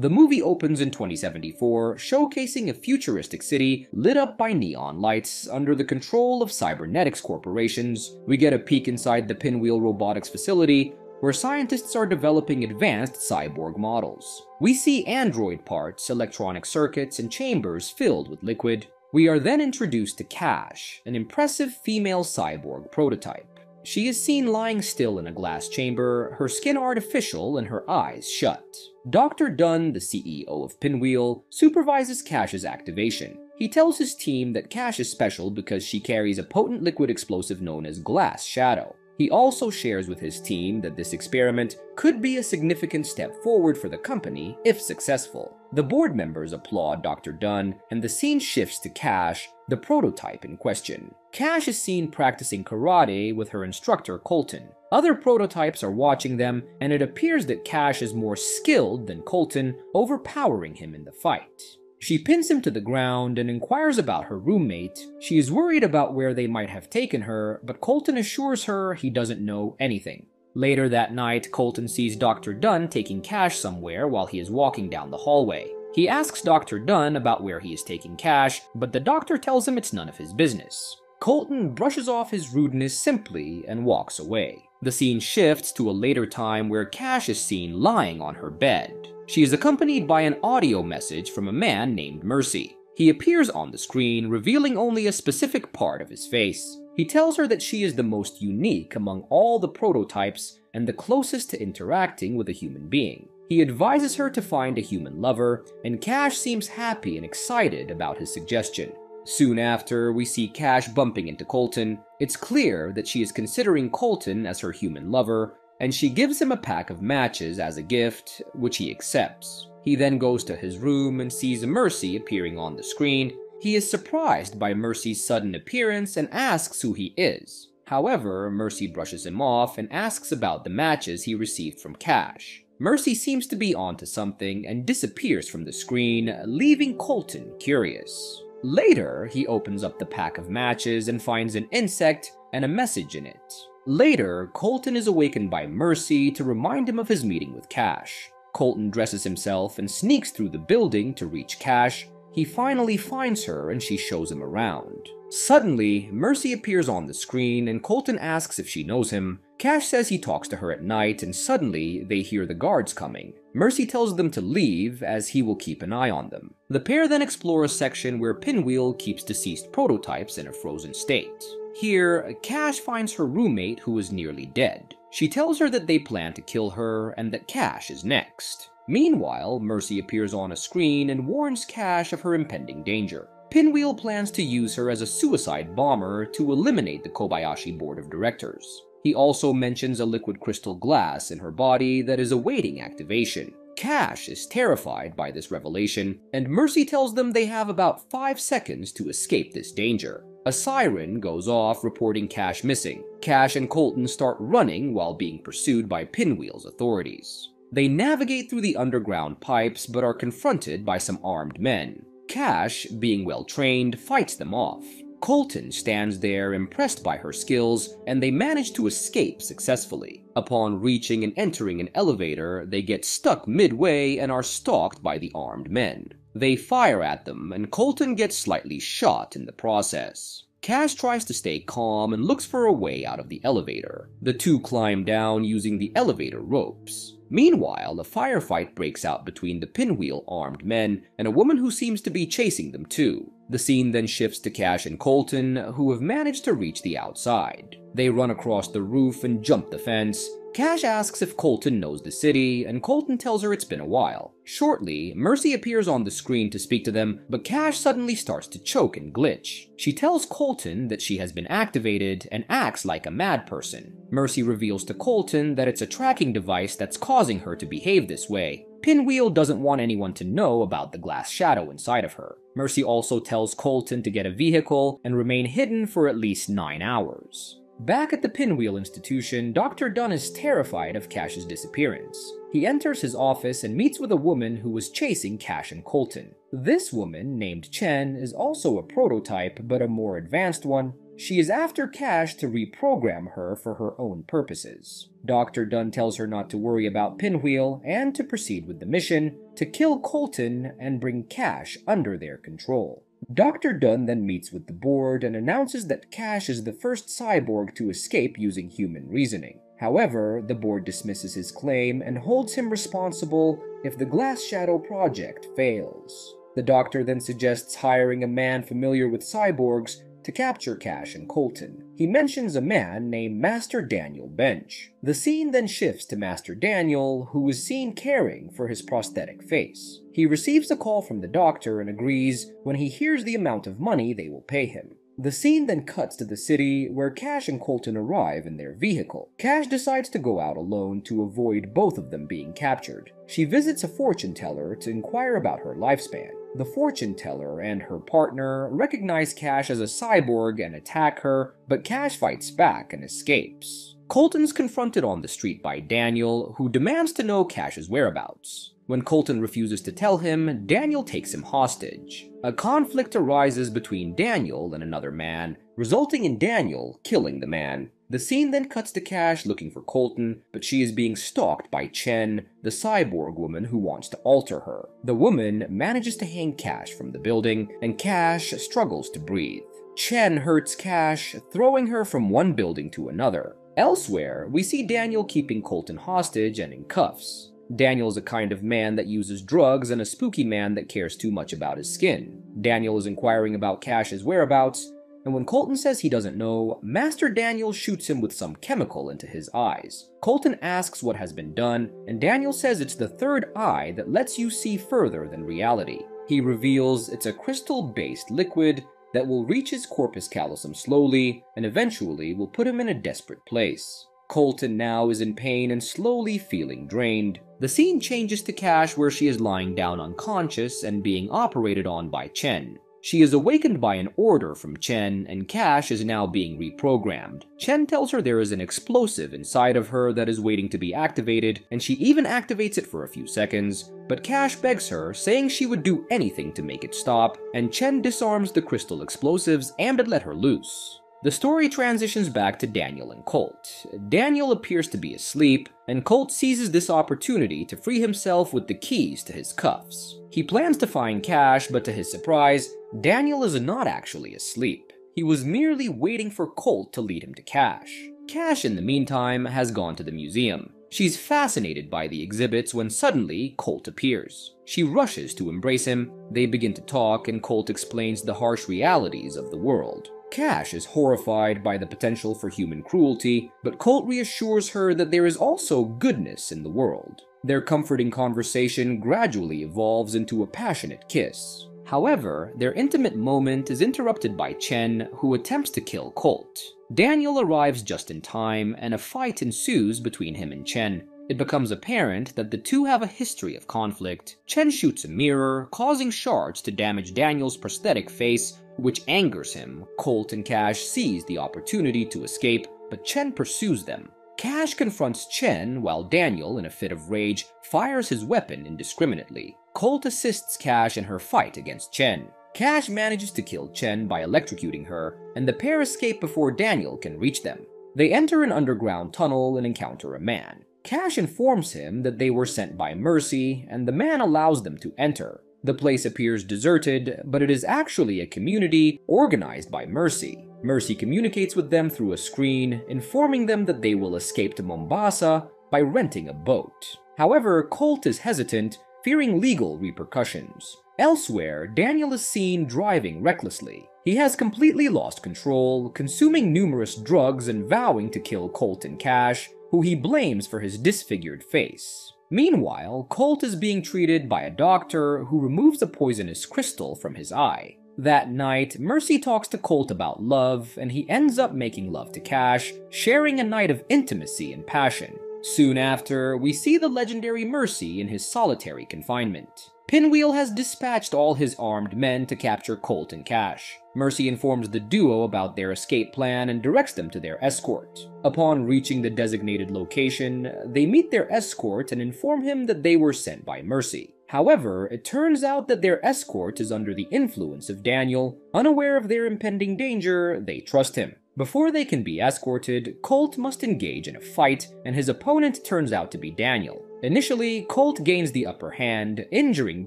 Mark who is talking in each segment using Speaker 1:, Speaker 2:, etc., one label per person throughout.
Speaker 1: The movie opens in 2074, showcasing a futuristic city lit up by neon lights under the control of cybernetics corporations. We get a peek inside the Pinwheel Robotics facility, where scientists are developing advanced cyborg models. We see android parts, electronic circuits, and chambers filled with liquid. We are then introduced to Cash, an impressive female cyborg prototype. She is seen lying still in a glass chamber, her skin artificial and her eyes shut. Dr. Dunn, the CEO of Pinwheel, supervises Cash's activation. He tells his team that Cash is special because she carries a potent liquid explosive known as Glass Shadow. He also shares with his team that this experiment could be a significant step forward for the company if successful. The board members applaud Dr. Dunn, and the scene shifts to Cash, the prototype in question. Cash is seen practicing karate with her instructor Colton. Other prototypes are watching them, and it appears that Cash is more skilled than Colton, overpowering him in the fight. She pins him to the ground and inquires about her roommate. She is worried about where they might have taken her, but Colton assures her he doesn't know anything. Later that night, Colton sees Dr. Dunn taking Cash somewhere while he is walking down the hallway. He asks Dr. Dunn about where he is taking Cash, but the doctor tells him it's none of his business. Colton brushes off his rudeness simply and walks away. The scene shifts to a later time where Cash is seen lying on her bed. She is accompanied by an audio message from a man named Mercy. He appears on the screen, revealing only a specific part of his face. He tells her that she is the most unique among all the prototypes and the closest to interacting with a human being. He advises her to find a human lover, and Cash seems happy and excited about his suggestion. Soon after, we see Cash bumping into Colton. It's clear that she is considering Colton as her human lover, and she gives him a pack of matches as a gift, which he accepts. He then goes to his room and sees Mercy appearing on the screen. He is surprised by Mercy's sudden appearance and asks who he is. However, Mercy brushes him off and asks about the matches he received from Cash. Mercy seems to be onto something and disappears from the screen, leaving Colton curious. Later, he opens up the pack of matches and finds an insect and a message in it. Later, Colton is awakened by Mercy to remind him of his meeting with Cash. Colton dresses himself and sneaks through the building to reach Cash. He finally finds her and she shows him around. Suddenly, Mercy appears on the screen and Colton asks if she knows him. Cash says he talks to her at night and suddenly they hear the guards coming. Mercy tells them to leave as he will keep an eye on them. The pair then explore a section where Pinwheel keeps deceased prototypes in a frozen state. Here, Cash finds her roommate who is nearly dead. She tells her that they plan to kill her and that Cash is next. Meanwhile, Mercy appears on a screen and warns Cash of her impending danger. Pinwheel plans to use her as a suicide bomber to eliminate the Kobayashi board of directors. He also mentions a liquid crystal glass in her body that is awaiting activation. Cash is terrified by this revelation, and Mercy tells them they have about 5 seconds to escape this danger. A siren goes off reporting Cash missing. Cash and Colton start running while being pursued by Pinwheel's authorities. They navigate through the underground pipes but are confronted by some armed men. Cash, being well trained, fights them off. Colton stands there impressed by her skills, and they manage to escape successfully. Upon reaching and entering an elevator, they get stuck midway and are stalked by the armed men. They fire at them, and Colton gets slightly shot in the process. Cash tries to stay calm and looks for a way out of the elevator. The two climb down using the elevator ropes. Meanwhile, a firefight breaks out between the pinwheel armed men and a woman who seems to be chasing them too. The scene then shifts to Cash and Colton, who have managed to reach the outside. They run across the roof and jump the fence, Cash asks if Colton knows the city, and Colton tells her it's been a while. Shortly, Mercy appears on the screen to speak to them, but Cash suddenly starts to choke and glitch. She tells Colton that she has been activated and acts like a mad person. Mercy reveals to Colton that it's a tracking device that's causing her to behave this way. Pinwheel doesn't want anyone to know about the glass shadow inside of her. Mercy also tells Colton to get a vehicle and remain hidden for at least 9 hours. Back at the Pinwheel Institution, Dr. Dunn is terrified of Cash's disappearance. He enters his office and meets with a woman who was chasing Cash and Colton. This woman, named Chen, is also a prototype, but a more advanced one. She is after Cash to reprogram her for her own purposes. Dr. Dunn tells her not to worry about Pinwheel and to proceed with the mission to kill Colton and bring Cash under their control. Dr. Dunn then meets with the board and announces that Cash is the first cyborg to escape using human reasoning. However, the board dismisses his claim and holds him responsible if the Glass Shadow project fails. The doctor then suggests hiring a man familiar with cyborgs to capture Cash and Colton. He mentions a man named Master Daniel Bench. The scene then shifts to Master Daniel, who is seen caring for his prosthetic face. He receives a call from the doctor and agrees when he hears the amount of money they will pay him. The scene then cuts to the city where Cash and Colton arrive in their vehicle. Cash decides to go out alone to avoid both of them being captured. She visits a fortune teller to inquire about her lifespan. The fortune teller and her partner recognize Cash as a cyborg and attack her, but Cash fights back and escapes. Colton's confronted on the street by Daniel, who demands to know Cash's whereabouts. When Colton refuses to tell him, Daniel takes him hostage. A conflict arises between Daniel and another man, resulting in Daniel killing the man. The scene then cuts to Cash looking for Colton, but she is being stalked by Chen, the cyborg woman who wants to alter her. The woman manages to hang Cash from the building, and Cash struggles to breathe. Chen hurts Cash, throwing her from one building to another. Elsewhere, we see Daniel keeping Colton hostage and in cuffs. Daniel is a kind of man that uses drugs and a spooky man that cares too much about his skin. Daniel is inquiring about Cash's whereabouts, and when Colton says he doesn't know, Master Daniel shoots him with some chemical into his eyes. Colton asks what has been done, and Daniel says it's the third eye that lets you see further than reality. He reveals it's a crystal-based liquid that will reach his corpus callosum slowly, and eventually will put him in a desperate place. Colton now is in pain and slowly feeling drained. The scene changes to Cash where she is lying down unconscious and being operated on by Chen. She is awakened by an order from Chen, and Cash is now being reprogrammed. Chen tells her there is an explosive inside of her that is waiting to be activated, and she even activates it for a few seconds, but Cash begs her, saying she would do anything to make it stop, and Chen disarms the crystal explosives and let her loose. The story transitions back to Daniel and Colt. Daniel appears to be asleep, and Colt seizes this opportunity to free himself with the keys to his cuffs. He plans to find Cash, but to his surprise, Daniel is not actually asleep. He was merely waiting for Colt to lead him to Cash. Cash, in the meantime, has gone to the museum. She's fascinated by the exhibits when suddenly Colt appears. She rushes to embrace him, they begin to talk, and Colt explains the harsh realities of the world. Cash is horrified by the potential for human cruelty, but Colt reassures her that there is also goodness in the world. Their comforting conversation gradually evolves into a passionate kiss. However, their intimate moment is interrupted by Chen, who attempts to kill Colt. Daniel arrives just in time, and a fight ensues between him and Chen. It becomes apparent that the two have a history of conflict. Chen shoots a mirror, causing shards to damage Daniel's prosthetic face, which angers him. Colt and Cash seize the opportunity to escape, but Chen pursues them. Cash confronts Chen while Daniel, in a fit of rage, fires his weapon indiscriminately. Colt assists Cash in her fight against Chen. Cash manages to kill Chen by electrocuting her, and the pair escape before Daniel can reach them. They enter an underground tunnel and encounter a man. Cash informs him that they were sent by Mercy, and the man allows them to enter. The place appears deserted, but it is actually a community organized by Mercy. Mercy communicates with them through a screen, informing them that they will escape to Mombasa by renting a boat. However, Colt is hesitant, fearing legal repercussions. Elsewhere, Daniel is seen driving recklessly. He has completely lost control, consuming numerous drugs and vowing to kill Colt and Cash, who he blames for his disfigured face. Meanwhile, Colt is being treated by a doctor who removes a poisonous crystal from his eye. That night, Mercy talks to Colt about love, and he ends up making love to Cash, sharing a night of intimacy and passion. Soon after, we see the legendary Mercy in his solitary confinement. Pinwheel has dispatched all his armed men to capture Colt and Cash. Mercy informs the duo about their escape plan and directs them to their escort. Upon reaching the designated location, they meet their escort and inform him that they were sent by Mercy. However, it turns out that their escort is under the influence of Daniel. Unaware of their impending danger, they trust him. Before they can be escorted, Colt must engage in a fight, and his opponent turns out to be Daniel. Initially, Colt gains the upper hand, injuring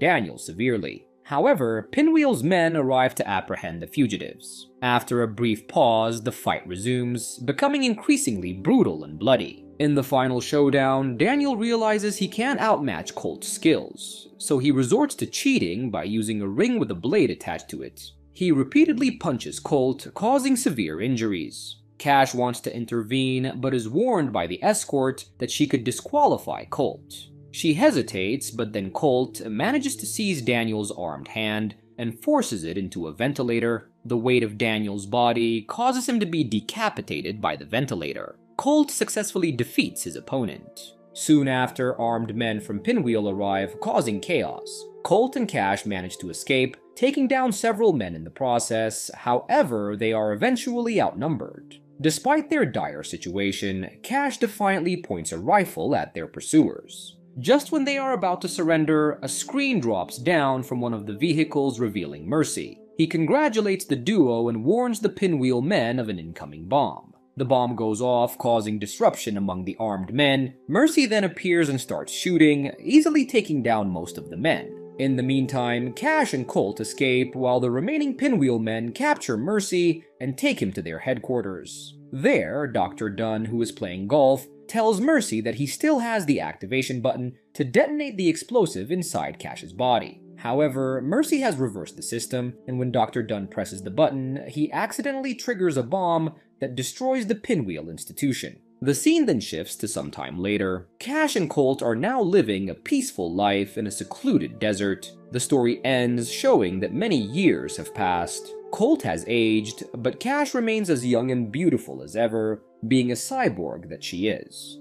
Speaker 1: Daniel severely. However, Pinwheel's men arrive to apprehend the fugitives. After a brief pause, the fight resumes, becoming increasingly brutal and bloody. In the final showdown, Daniel realizes he can't outmatch Colt's skills, so he resorts to cheating by using a ring with a blade attached to it. He repeatedly punches Colt, causing severe injuries. Cash wants to intervene, but is warned by the escort that she could disqualify Colt. She hesitates, but then Colt manages to seize Daniel's armed hand and forces it into a ventilator. The weight of Daniel's body causes him to be decapitated by the ventilator. Colt successfully defeats his opponent. Soon after, armed men from Pinwheel arrive, causing chaos. Colt and Cash manage to escape, taking down several men in the process, however, they are eventually outnumbered. Despite their dire situation, Cash defiantly points a rifle at their pursuers. Just when they are about to surrender, a screen drops down from one of the vehicles revealing Mercy. He congratulates the duo and warns the Pinwheel men of an incoming bomb. The bomb goes off, causing disruption among the armed men. Mercy then appears and starts shooting, easily taking down most of the men. In the meantime, Cash and Colt escape while the remaining Pinwheel men capture Mercy and take him to their headquarters. There, Dr. Dunn, who is playing golf, tells Mercy that he still has the activation button to detonate the explosive inside Cash's body. However, Mercy has reversed the system, and when Dr. Dunn presses the button, he accidentally triggers a bomb that destroys the Pinwheel institution. The scene then shifts to some time later. Cash and Colt are now living a peaceful life in a secluded desert. The story ends showing that many years have passed. Colt has aged, but Cash remains as young and beautiful as ever, being a cyborg that she is.